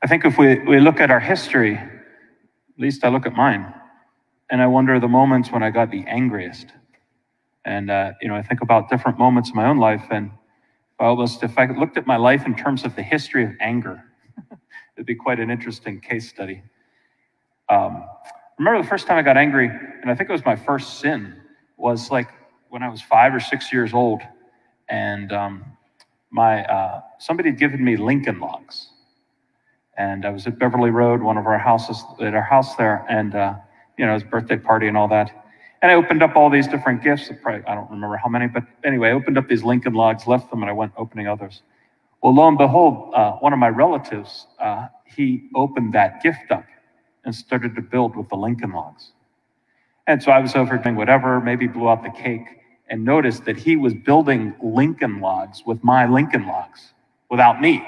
I think if we, we look at our history, at least I look at mine, and I wonder the moments when I got the angriest. And, uh, you know, I think about different moments in my own life, and I, almost, if I looked at my life in terms of the history of anger, it'd be quite an interesting case study. Um, remember the first time I got angry, and I think it was my first sin, was like when I was five or six years old, and um, my uh, somebody had given me Lincoln Logs, and I was at Beverly Road, one of our houses at our house there, and uh, you know, his birthday party and all that. And I opened up all these different gifts. Probably, I don't remember how many, but anyway, I opened up these Lincoln Logs, left them, and I went opening others. Well, lo and behold, uh, one of my relatives, uh, he opened that gift up and started to build with the Lincoln Logs. And so I was over doing whatever, maybe blew out the cake, and noticed that he was building Lincoln Logs with my Lincoln Logs without me.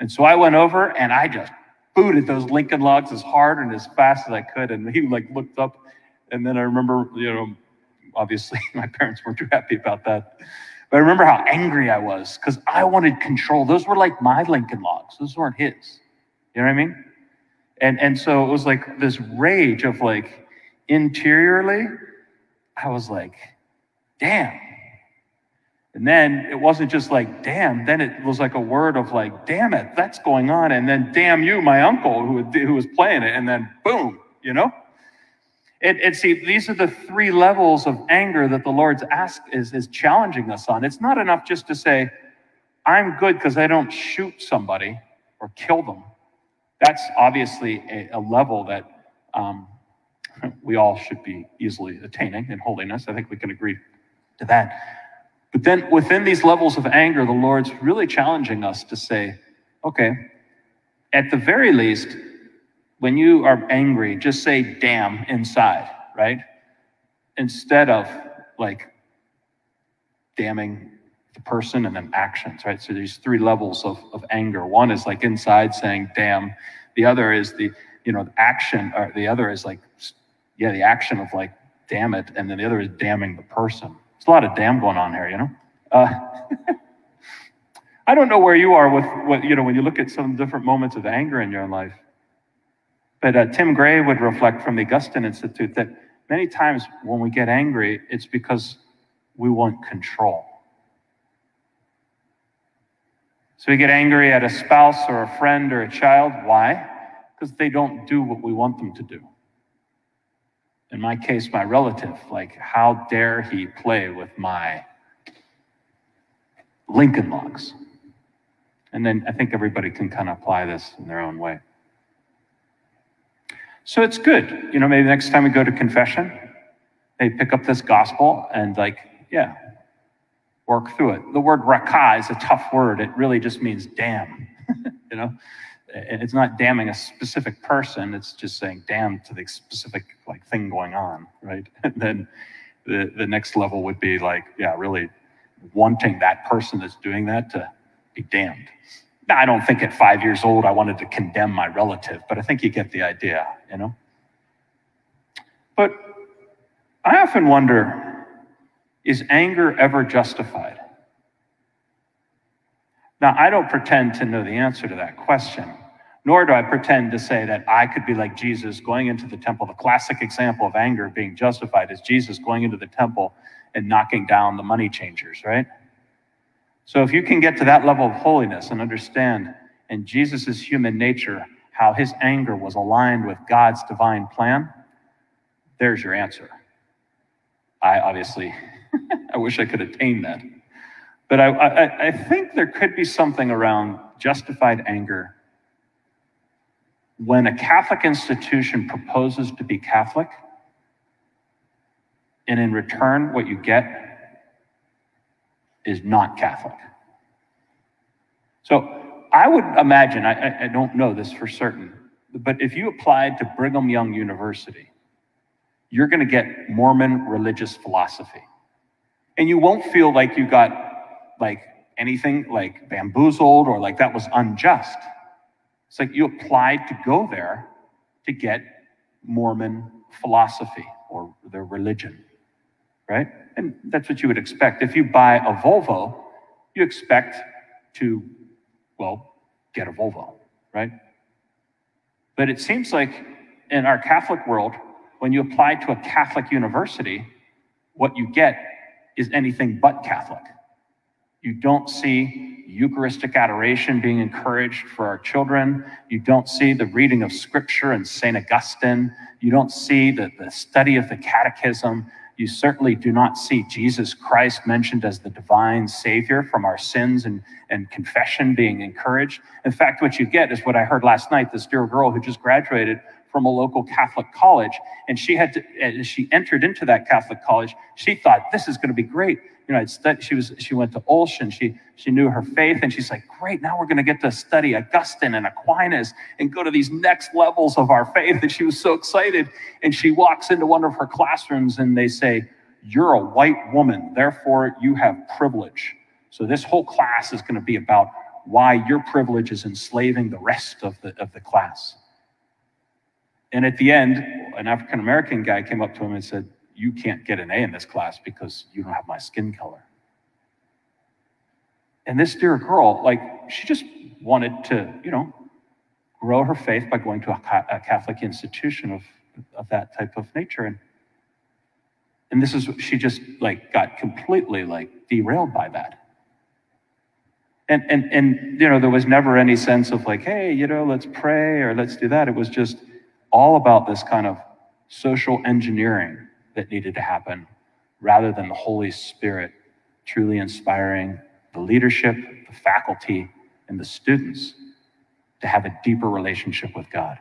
And so I went over and I just booted those Lincoln Logs as hard and as fast as I could. And he like looked up, and then I remember, you know, obviously my parents weren't too happy about that. But I remember how angry I was because I wanted control. Those were like my Lincoln Logs. Those weren't his. You know what I mean? And and so it was like this rage of like interiorly, I was like, damn. And then it wasn't just like, damn, then it was like a word of like, damn it, that's going on. And then, damn you, my uncle who, who was playing it. And then, boom, you know? And, and see, these are the three levels of anger that the Lord's ask is, is challenging us on. It's not enough just to say, I'm good because I don't shoot somebody or kill them. That's obviously a, a level that um, we all should be easily attaining in holiness. I think we can agree to that. But then within these levels of anger, the Lord's really challenging us to say, okay, at the very least, when you are angry, just say damn inside, right? Instead of like damning the person and then actions, right? So there's three levels of, of anger. One is like inside saying damn. The other is the, you know, the action, or the other is like, yeah, the action of like damn it. And then the other is damning the person. There's a lot of damn going on here, you know? Uh, I don't know where you are with what, you know, when you look at some different moments of anger in your life. But uh, Tim Gray would reflect from the Augustine Institute that many times when we get angry, it's because we want control. So we get angry at a spouse or a friend or a child. Why? Because they don't do what we want them to do in my case, my relative, like, how dare he play with my Lincoln logs? And then I think everybody can kind of apply this in their own way. So it's good. You know, maybe next time we go to confession, they pick up this gospel and, like, yeah, work through it. The word rakah is a tough word. It really just means damn, you know? It's not damning a specific person it's just saying damn to the specific like thing going on right? And then the, the next level would be like yeah really wanting that person that's doing that to be damned. Now i don't think at five years old i wanted to condemn my relative but i think you get the idea you know? But i often wonder is anger ever justified? Now, I don't pretend to know the answer to that question, nor do I pretend to say that I could be like Jesus going into the temple. The classic example of anger being justified is Jesus going into the temple and knocking down the money changers, right? So if you can get to that level of holiness and understand in Jesus' human nature how his anger was aligned with God's divine plan, there's your answer. I obviously, I wish I could attain that. But I, I, I think there could be something around justified anger when a Catholic institution proposes to be Catholic, and in return, what you get is not Catholic. So I would imagine, I, I don't know this for certain, but if you applied to Brigham Young University, you're going to get Mormon religious philosophy. And you won't feel like you got like anything like bamboozled or like that was unjust. It's like you applied to go there to get Mormon philosophy or their religion, right? And that's what you would expect. If you buy a Volvo, you expect to, well, get a Volvo, right? But it seems like in our Catholic world, when you apply to a Catholic university, what you get is anything but Catholic. You don't see Eucharistic adoration being encouraged for our children. You don't see the reading of scripture and St. Augustine. You don't see the, the study of the catechism. You certainly do not see Jesus Christ mentioned as the divine Savior from our sins and, and confession being encouraged. In fact, what you get is what I heard last night this dear girl who just graduated from a local Catholic college, and she had to, as she entered into that Catholic college, she thought, this is going to be great you know, I'd studied, she was, she went to Olshyn, she, she knew her faith, and she's like, great, now we're going to get to study Augustine and Aquinas and go to these next levels of our faith. And she was so excited. And she walks into one of her classrooms and they say, you're a white woman, therefore you have privilege. So this whole class is going to be about why your privilege is enslaving the rest of the, of the class. And at the end, an African American guy came up to him and said, you can't get an A in this class because you don't have my skin color. And this dear girl, like, she just wanted to, you know, grow her faith by going to a, Catholic institution of, of that type of nature. And, and this is, she just like got completely like derailed by that. And, and, and, you know, there was never any sense of like, hey, you know, let's pray or let's do that. It was just all about this kind of social engineering that needed to happen rather than the Holy Spirit truly inspiring the leadership, the faculty, and the students to have a deeper relationship with God.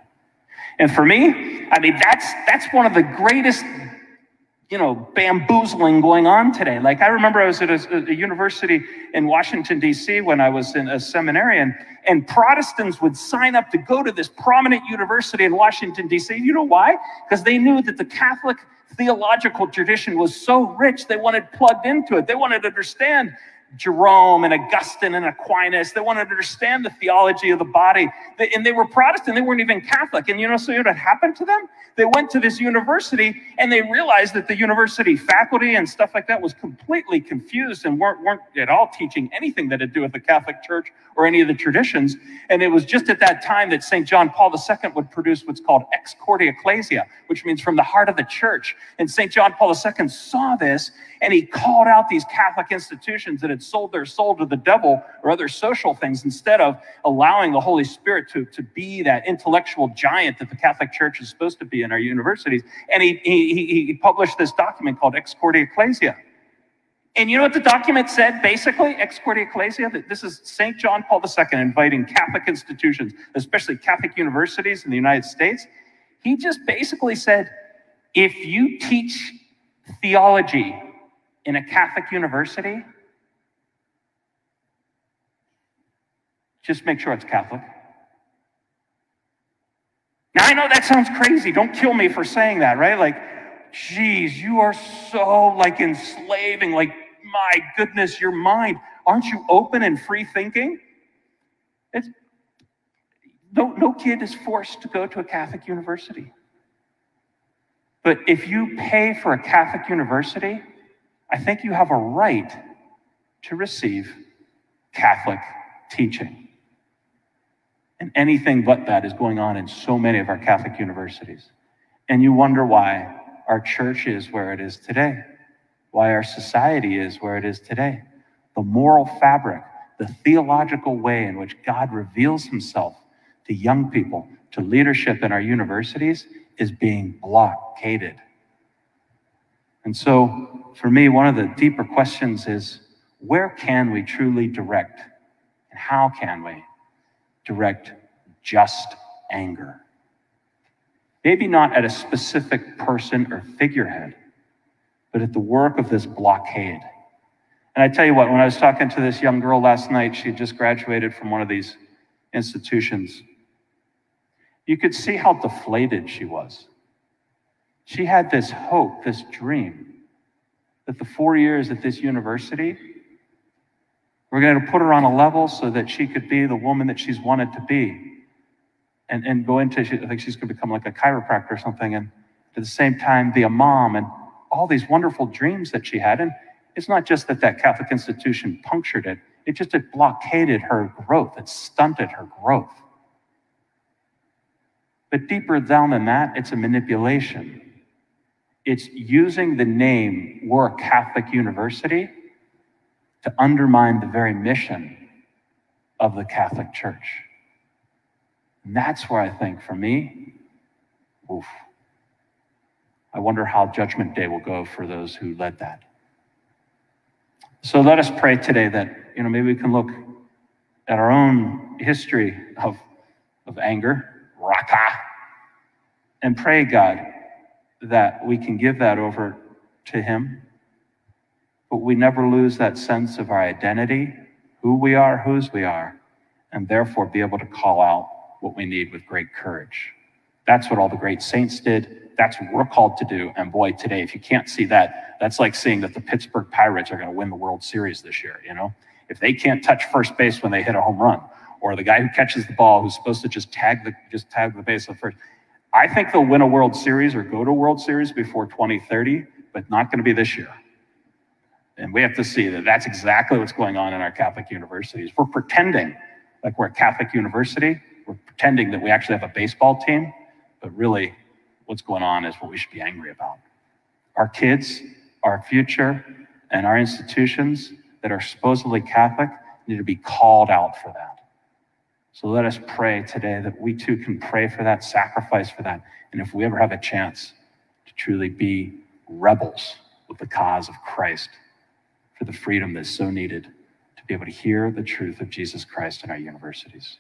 And for me, I mean, that's, that's one of the greatest you know, bamboozling going on today. Like I remember I was at a, a university in Washington, D.C. when I was in a seminarian, and Protestants would sign up to go to this prominent university in Washington, D.C. You know why? Because they knew that the Catholic theological tradition was so rich, they wanted plugged into it. They wanted to understand Jerome and Augustine and Aquinas. They wanted to understand the theology of the body. and they were Protestant. They weren't even Catholic. And you know, so what happened to them? They went to this university and they realized that the university faculty and stuff like that was completely confused and weren't, weren't at all teaching anything that had to do with the Catholic Church or any of the traditions. And it was just at that time that St. John Paul II would produce what's called Ex Corde Ecclesiae, which means from the heart of the church. And St. John Paul II saw this and he called out these Catholic institutions that had sold their soul to the devil or other social things instead of allowing the Holy Spirit to, to be that intellectual giant that the Catholic Church is supposed to be in our universities. And he, he, he published this document called Ex Corde Ecclesiae. And you know what the document said basically? Ex Corde Ecclesiae? That this is St. John Paul II inviting Catholic institutions, especially Catholic universities in the United States. He just basically said if you teach theology in a Catholic university, just make sure it's Catholic. Now, I know that sounds crazy. Don't kill me for saying that, right? Like, geez, you are so like enslaving. Like, my goodness, your mind. Aren't you open and free thinking? It's, no, no kid is forced to go to a Catholic university. But if you pay for a Catholic university, I think you have a right to receive Catholic teaching. And anything but that is going on in so many of our Catholic universities. And you wonder why our church is where it is today, why our society is where it is today. The moral fabric, the theological way in which God reveals himself to young people, to leadership in our universities, is being blockaded. And so, for me, one of the deeper questions is where can we truly direct and how can we direct just anger? Maybe not at a specific person or figurehead, but at the work of this blockade. And I tell you what, when I was talking to this young girl last night, she had just graduated from one of these institutions. You could see how deflated she was. She had this hope, this dream, that the four years at this university were going to put her on a level so that she could be the woman that she's wanted to be. And, and go into, I think she's going to become like a chiropractor or something, and at the same time be a mom, and all these wonderful dreams that she had. And it's not just that that Catholic institution punctured it, it just it blockaded her growth, it stunted her growth. But deeper down than that, it's a manipulation. It's using the name, we're a Catholic university, to undermine the very mission of the Catholic Church. And that's where I think, for me, oof, I wonder how Judgment Day will go for those who led that. So let us pray today that, you know, maybe we can look at our own history of, of anger, raka, and pray, God, that we can give that over to Him, but we never lose that sense of our identity, who we are, whose we are, and therefore be able to call out what we need with great courage. That's what all the great saints did. That's what we're called to do. And boy, today, if you can't see that, that's like seeing that the Pittsburgh Pirates are going to win the World Series this year. You know, if they can't touch first base when they hit a home run, or the guy who catches the ball who's supposed to just tag the just tag the base of first, I think they'll win a World Series or go to a World Series before 2030, but not going to be this year. And we have to see that that's exactly what's going on in our Catholic universities. We're pretending like we're a Catholic university. We're pretending that we actually have a baseball team, but really what's going on is what we should be angry about. Our kids, our future, and our institutions that are supposedly Catholic need to be called out for that. So let us pray today that we too can pray for that, sacrifice for that. And if we ever have a chance to truly be rebels with the cause of Christ for the freedom that's so needed to be able to hear the truth of Jesus Christ in our universities.